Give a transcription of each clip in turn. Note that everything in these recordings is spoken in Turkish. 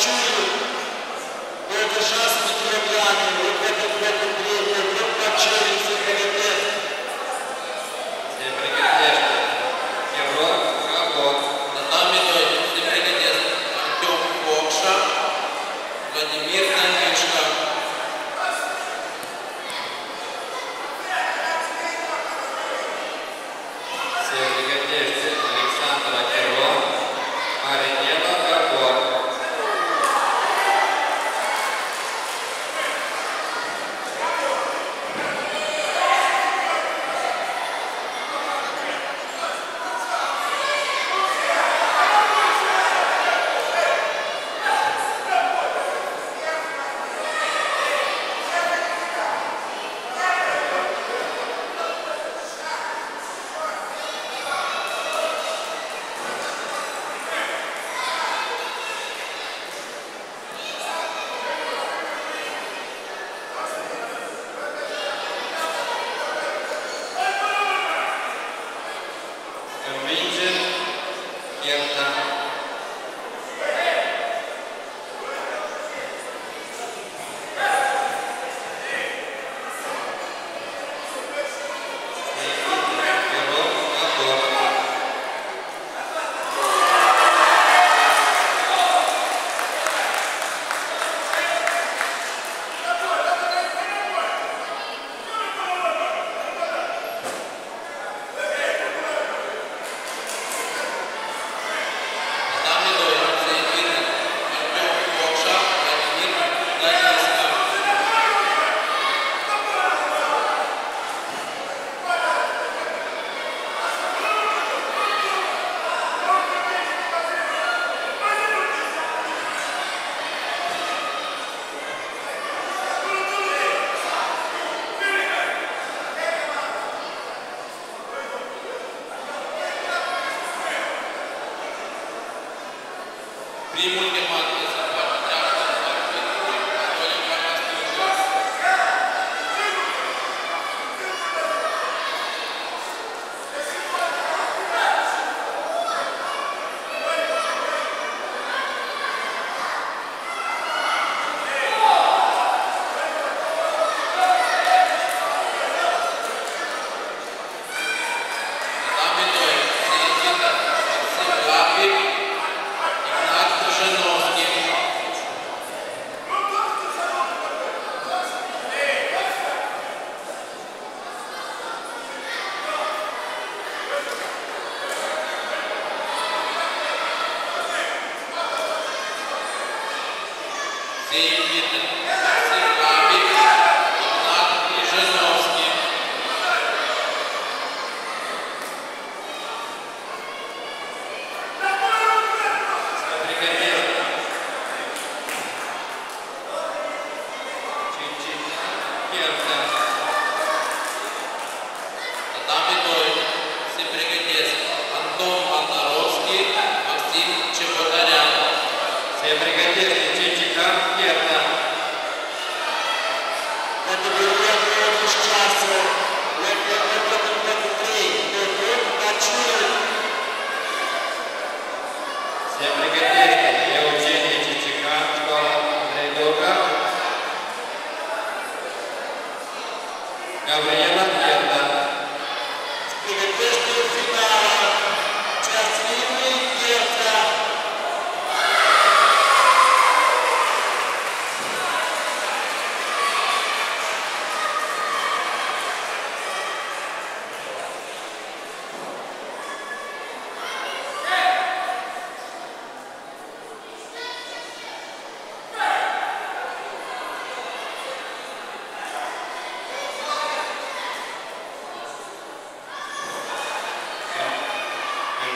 Державский, Кремлянин, Ребята, Ребята, Ребята, Ребята, Ребята, Ребята, Ребята,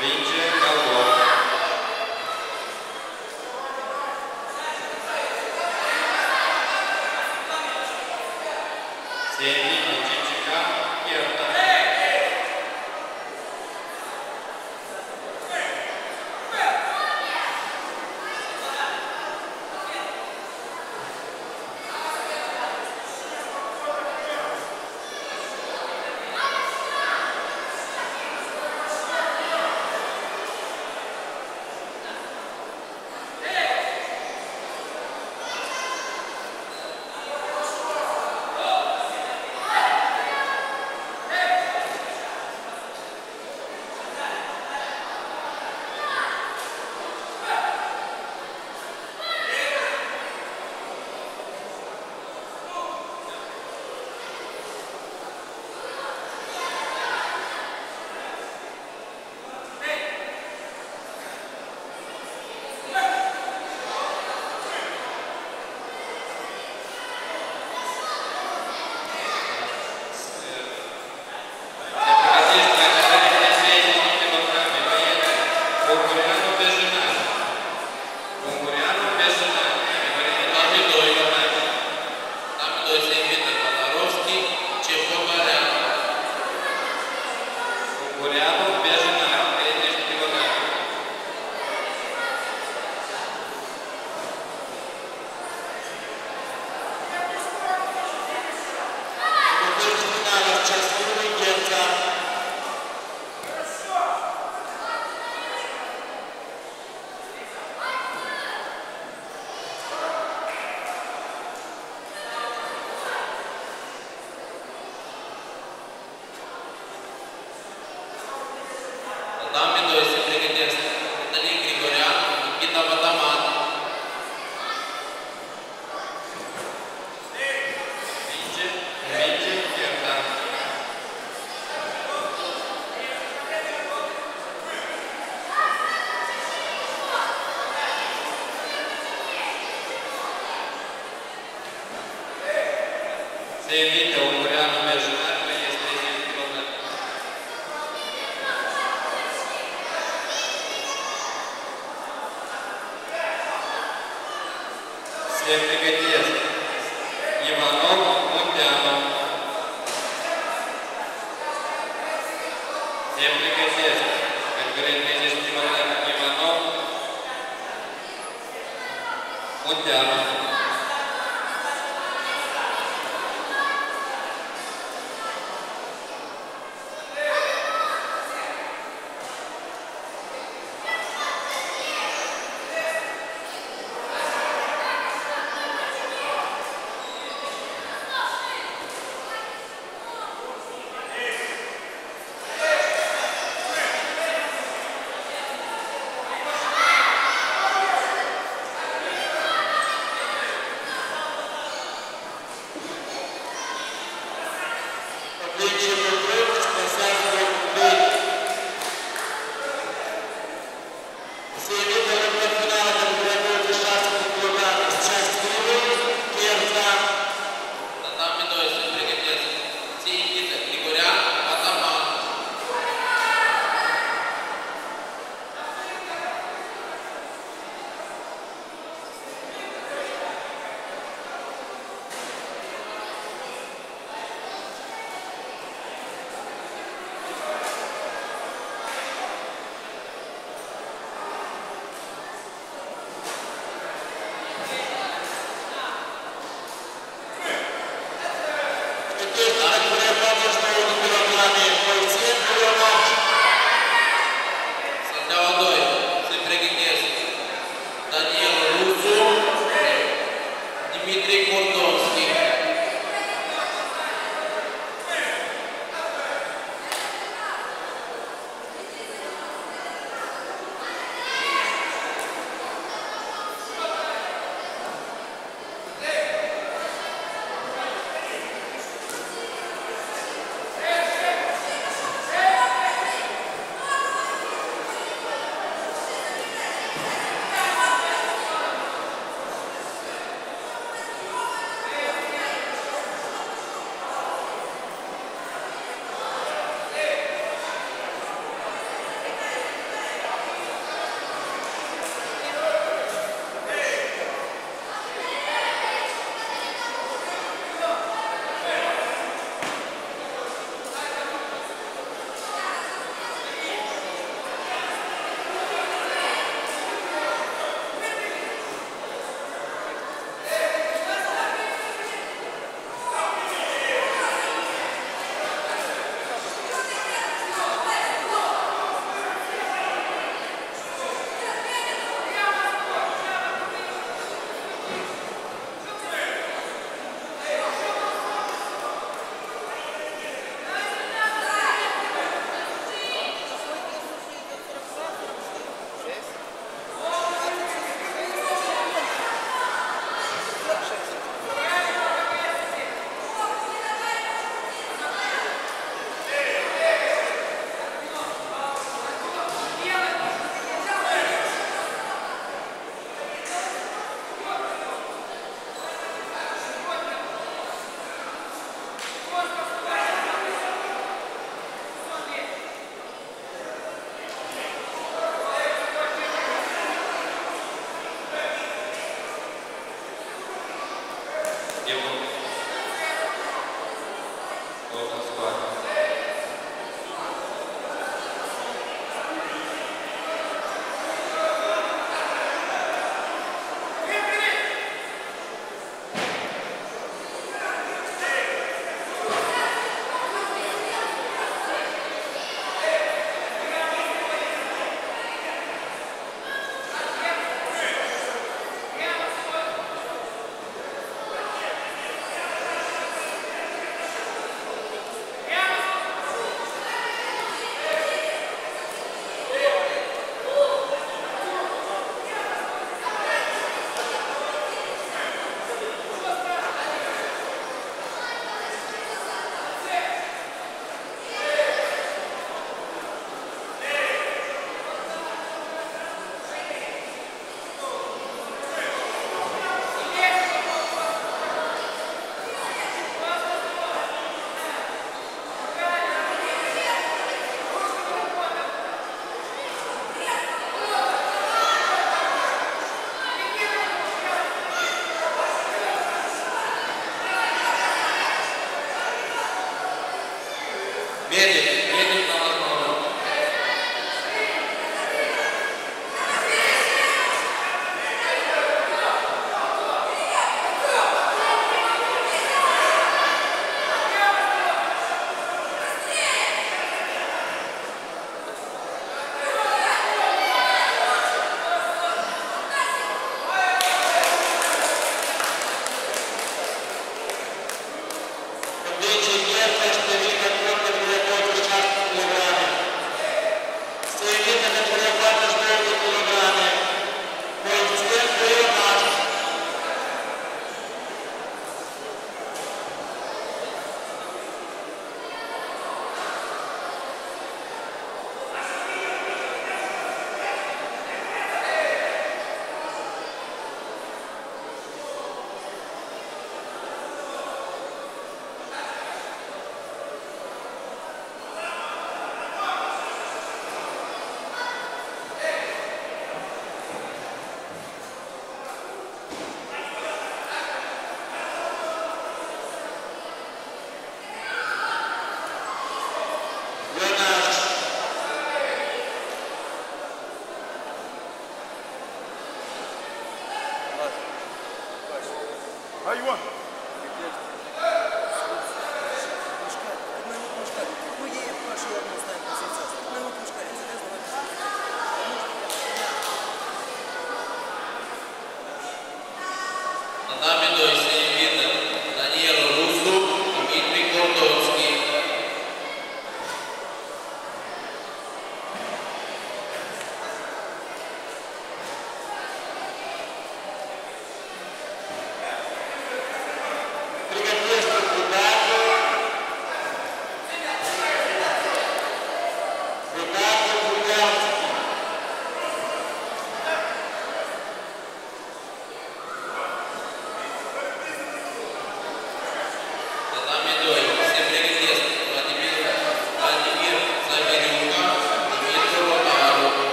Benji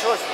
좋 습.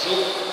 So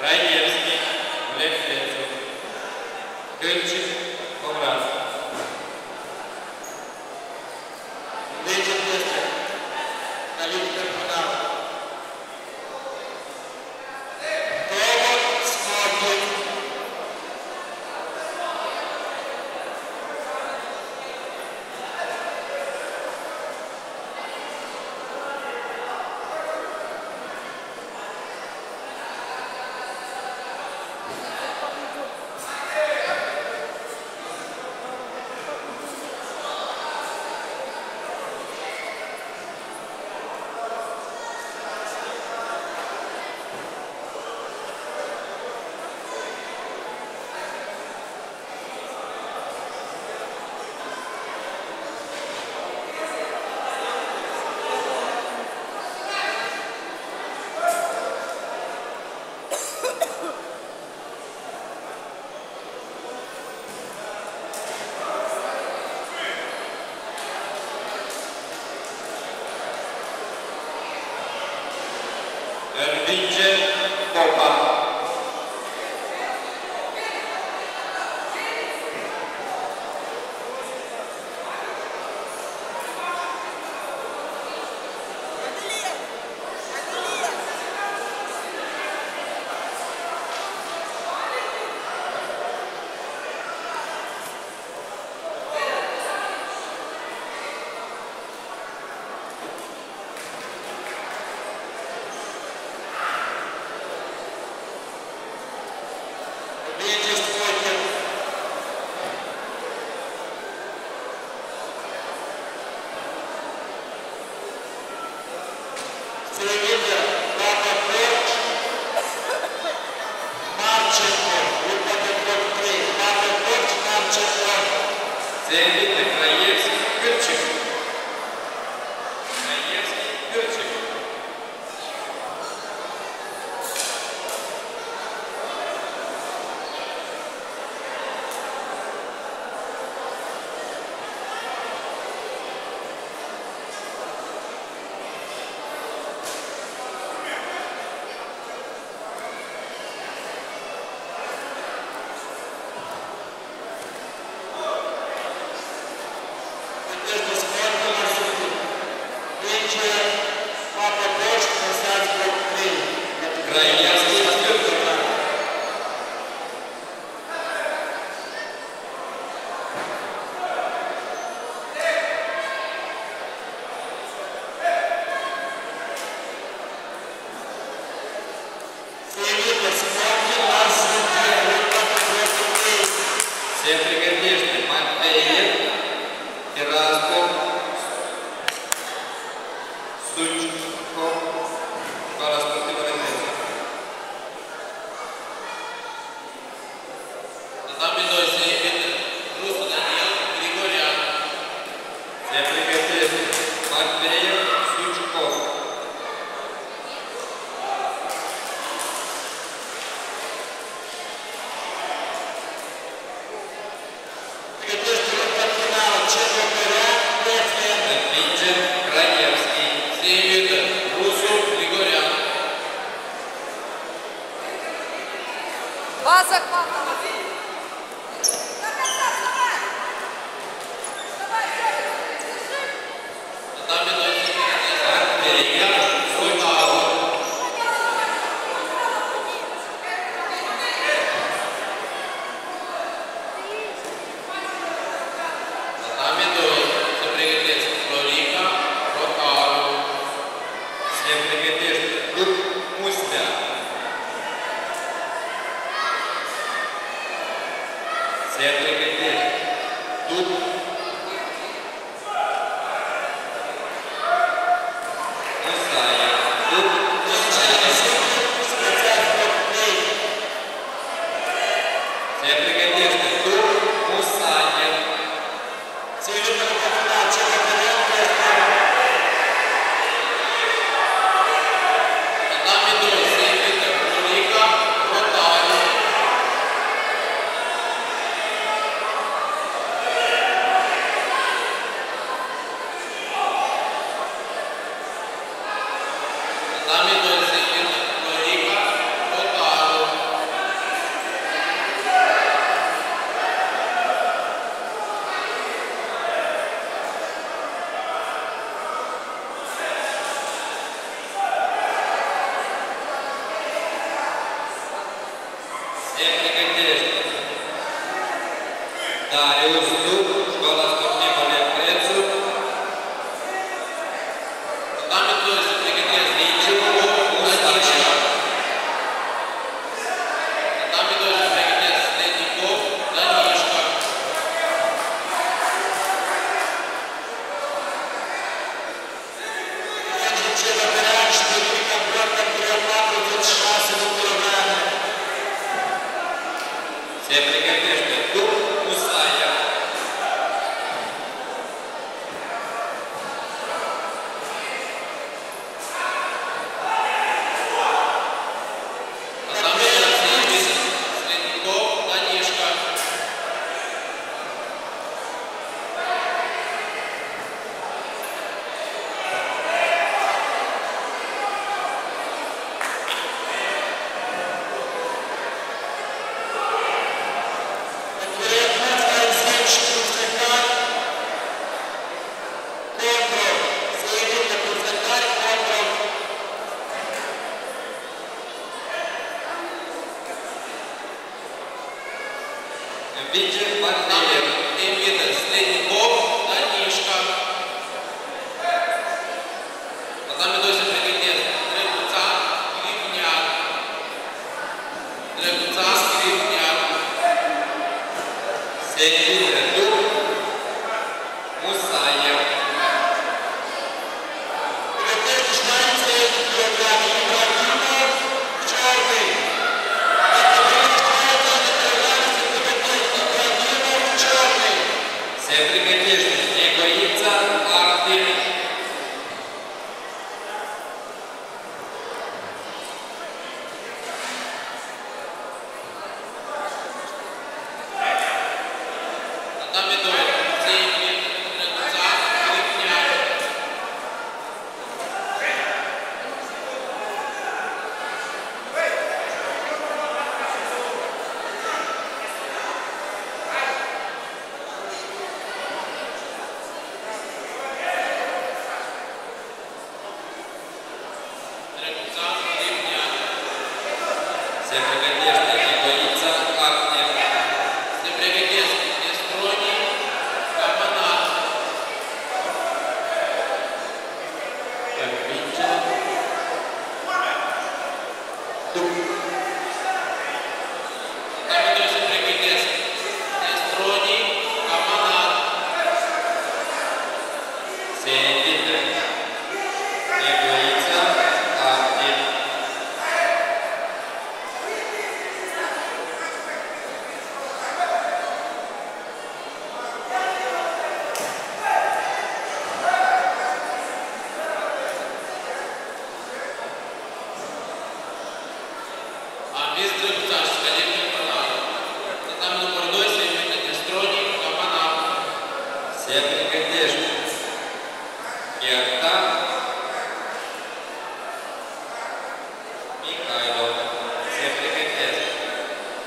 right? Thank you.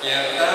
Yeah.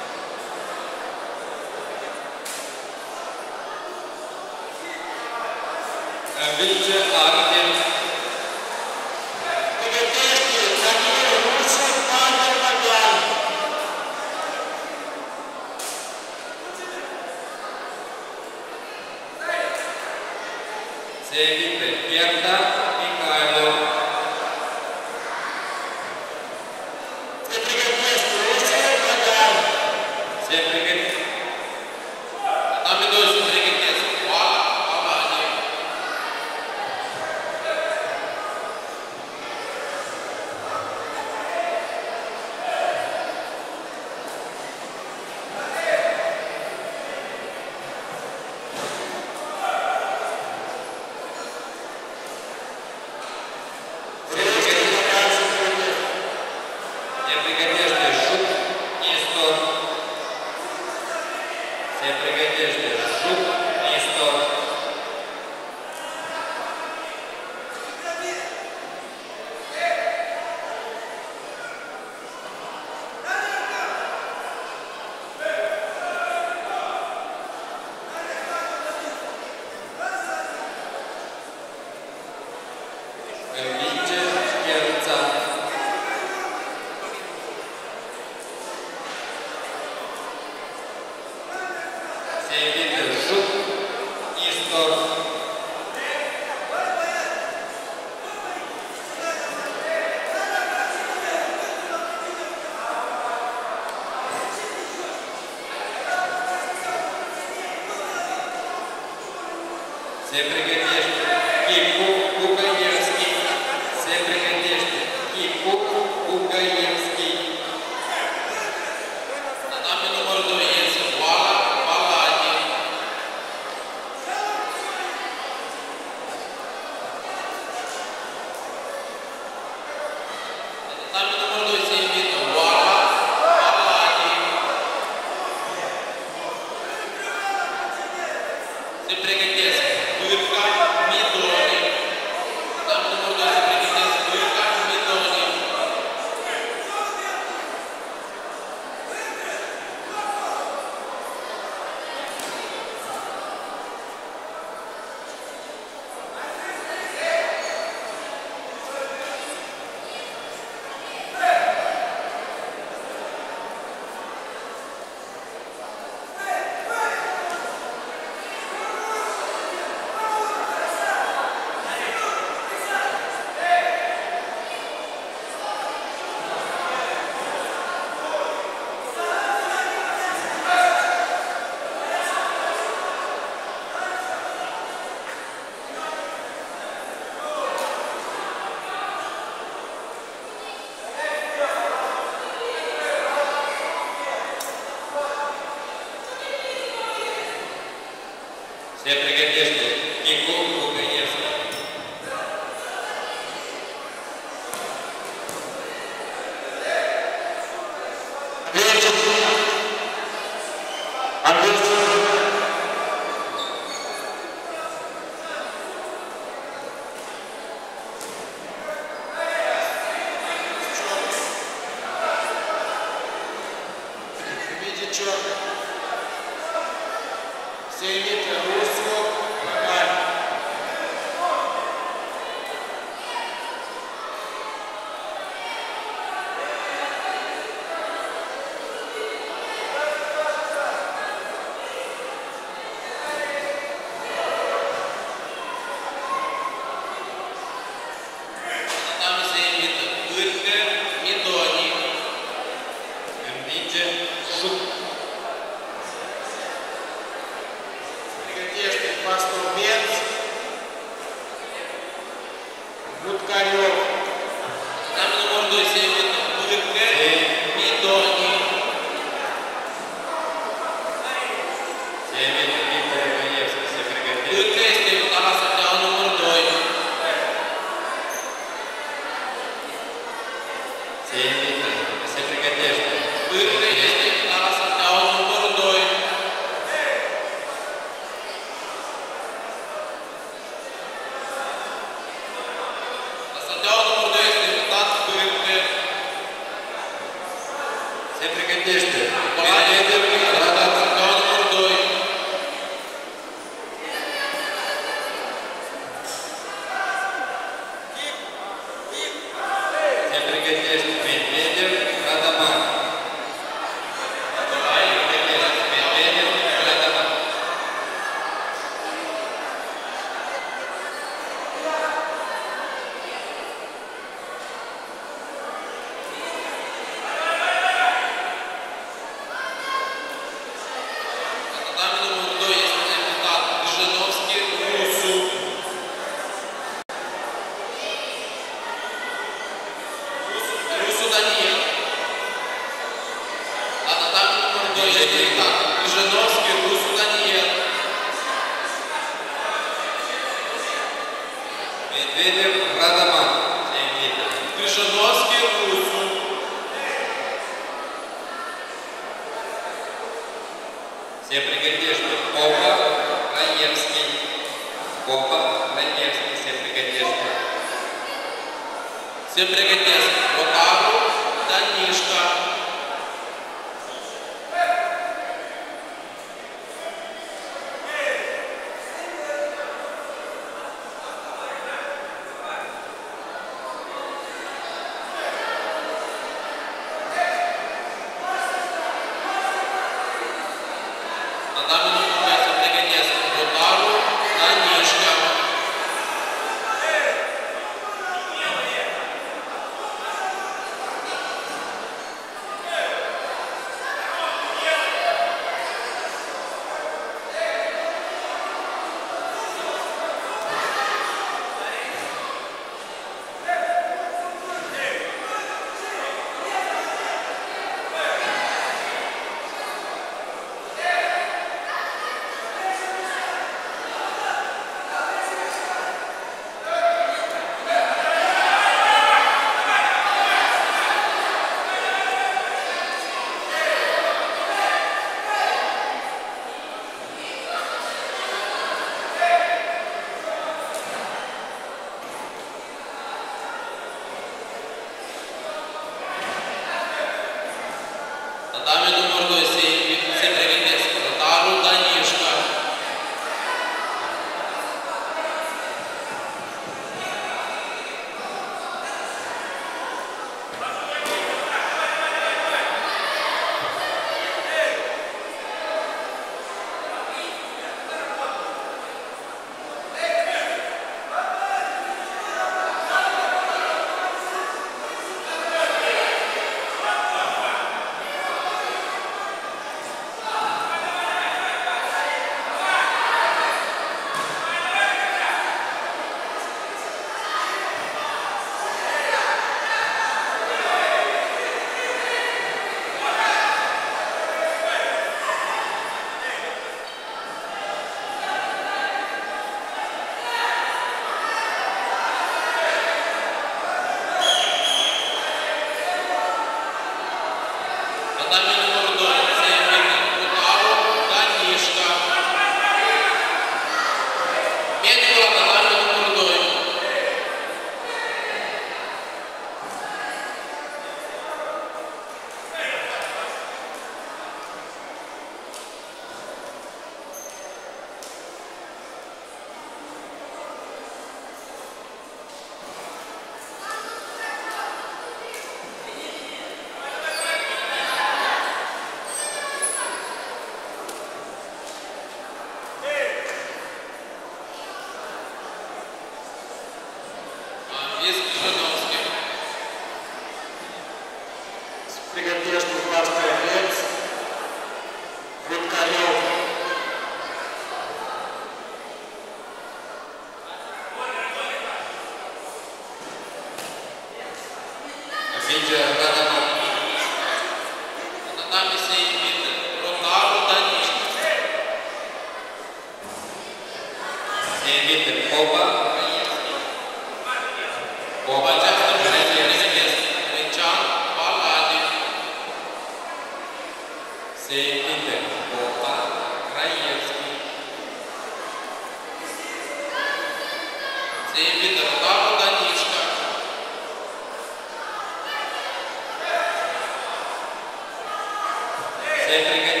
elettriche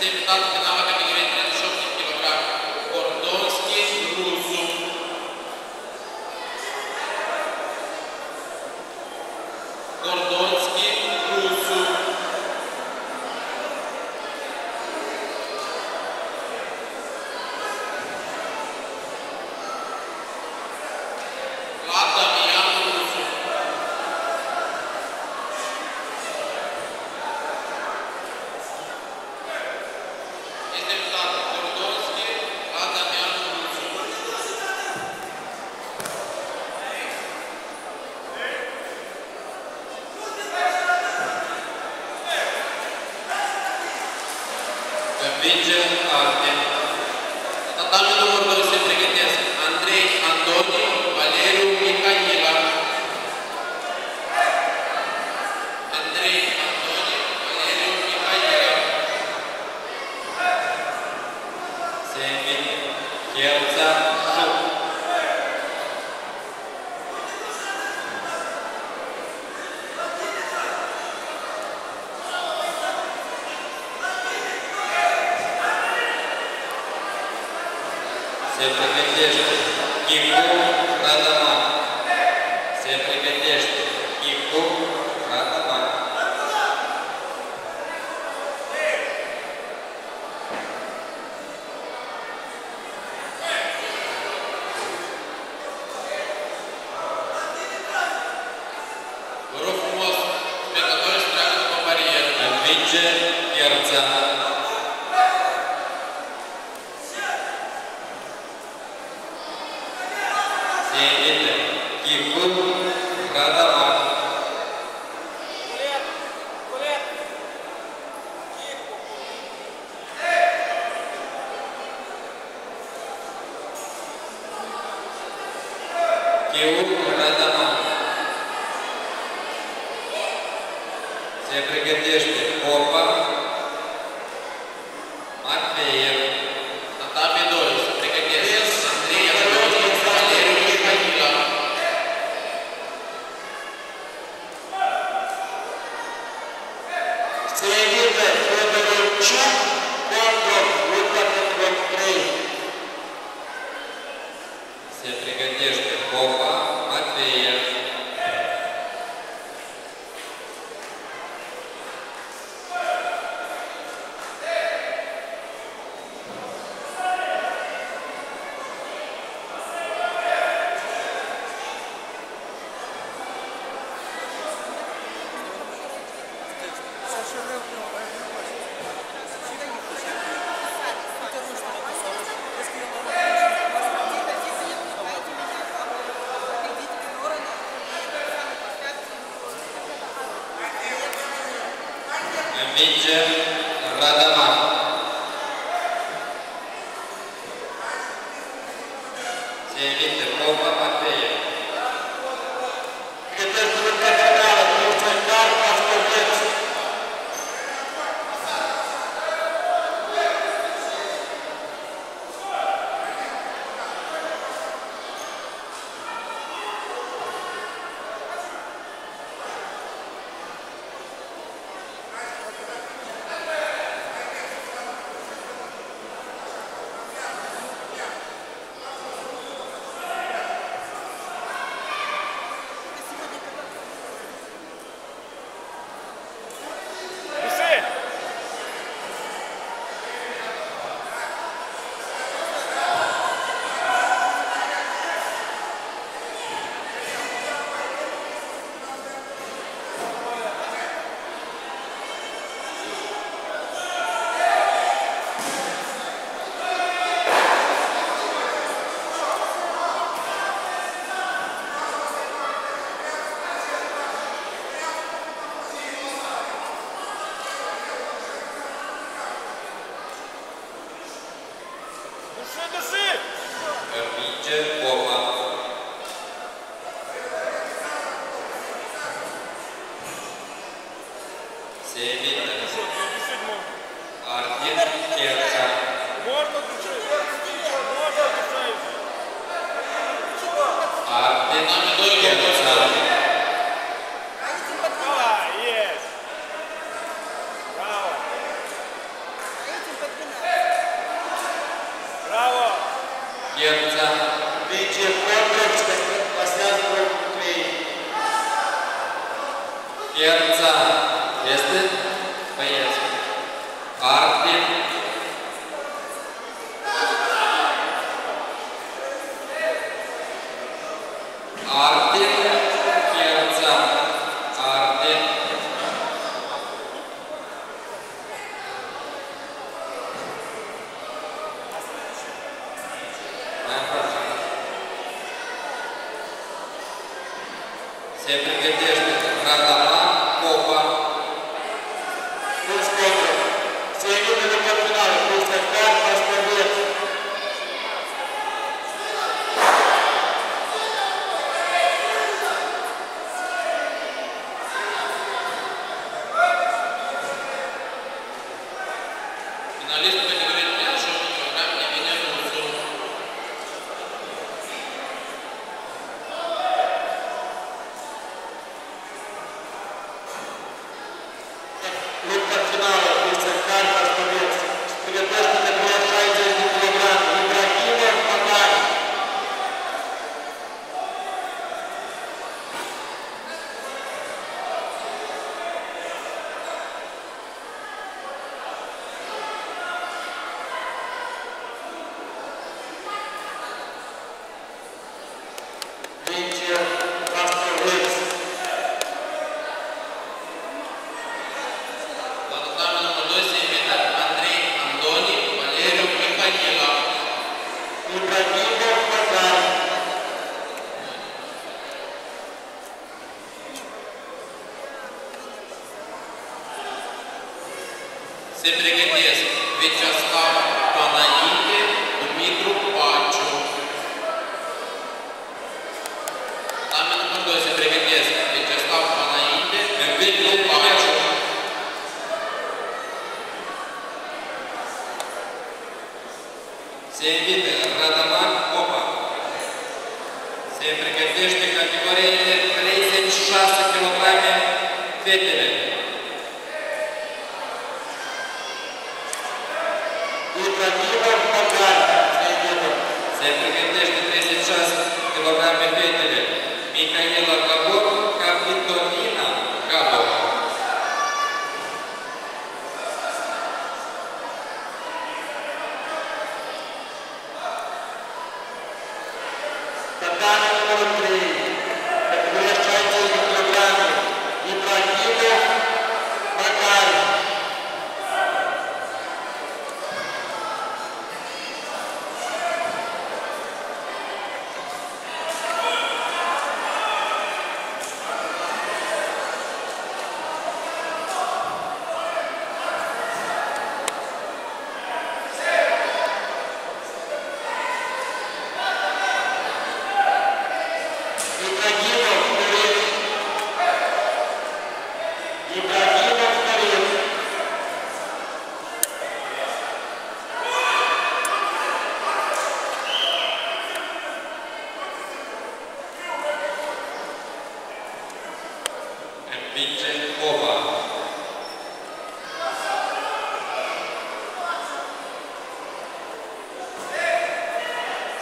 deputado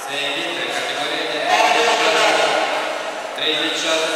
Se elită categoria de 36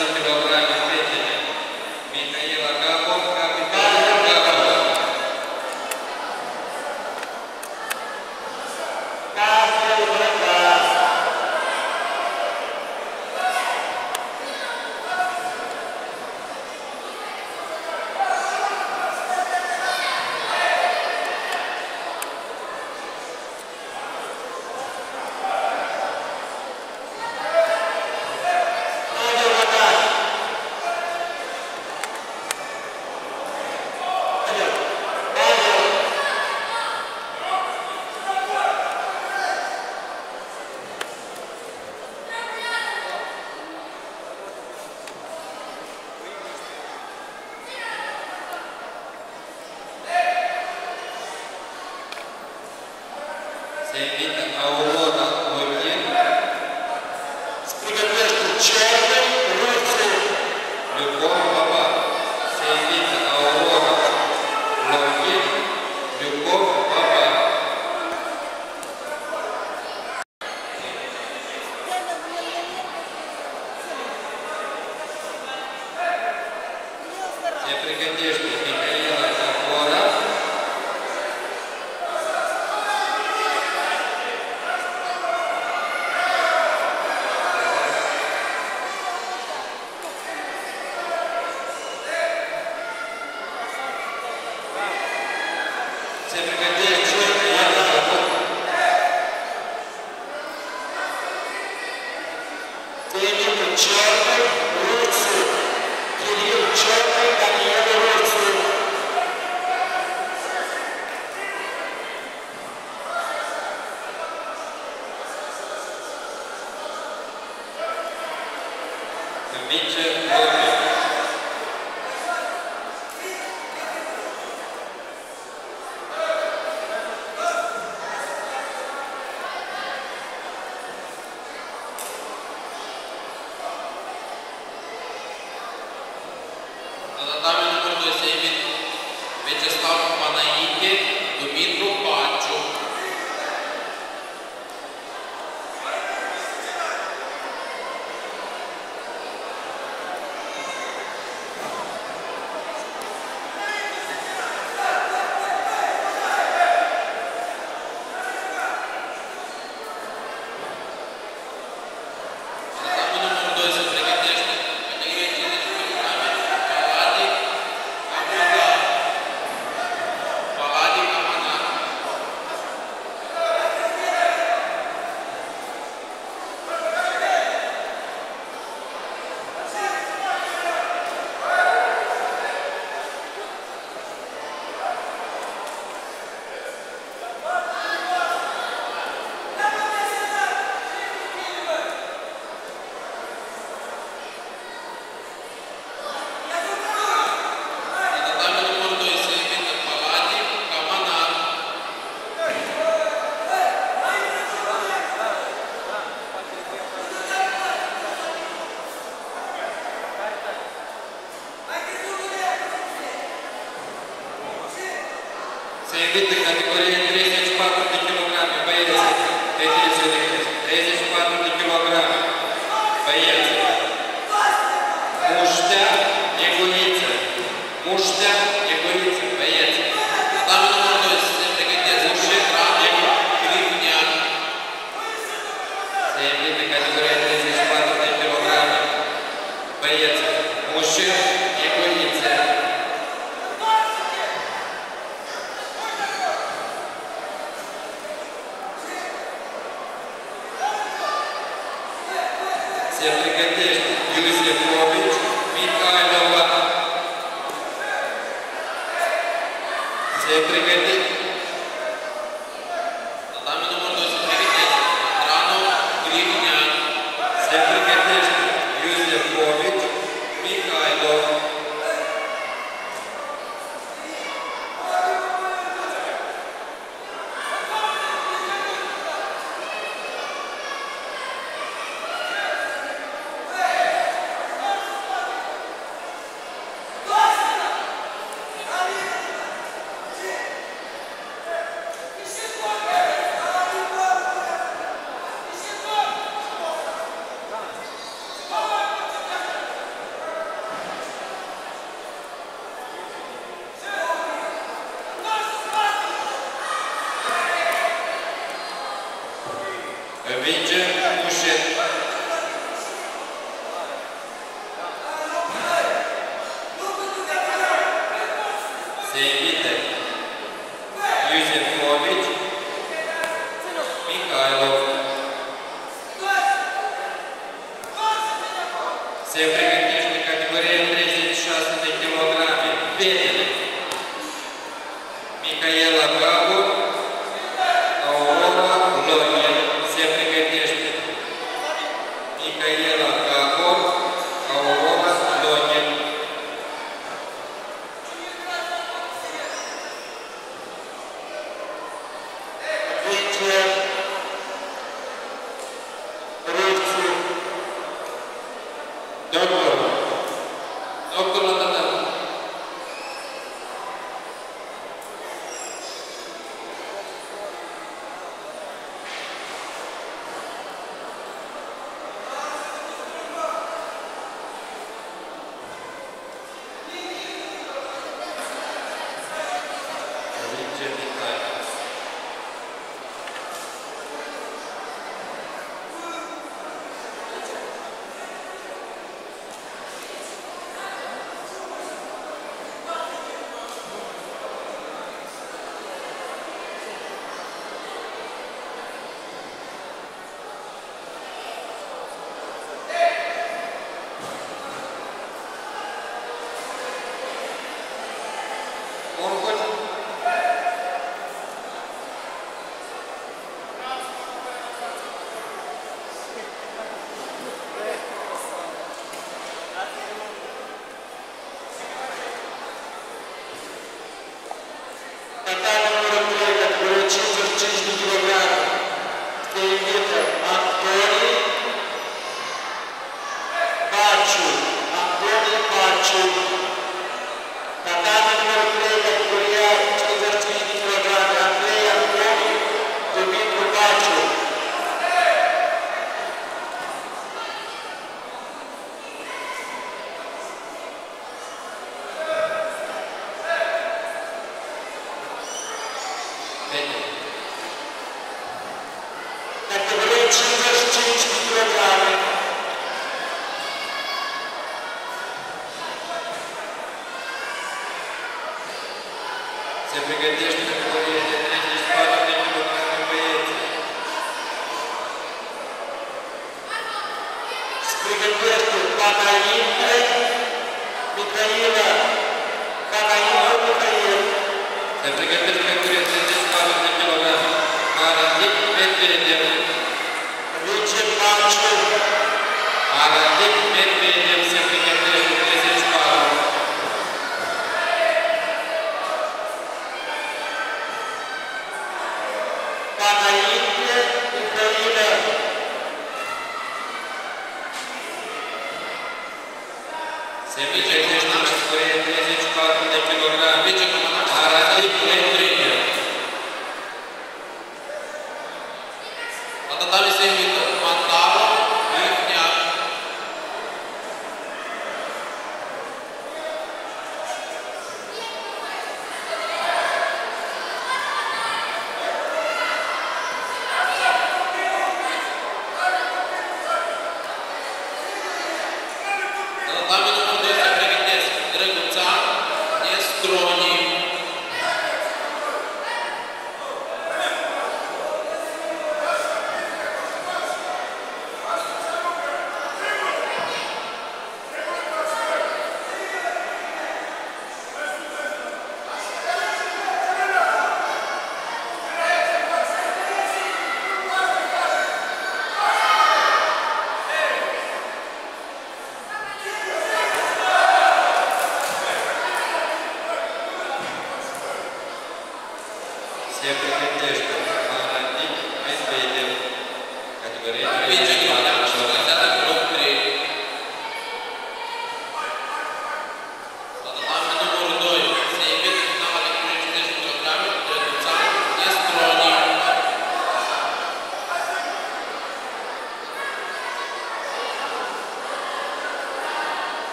sempre é verde.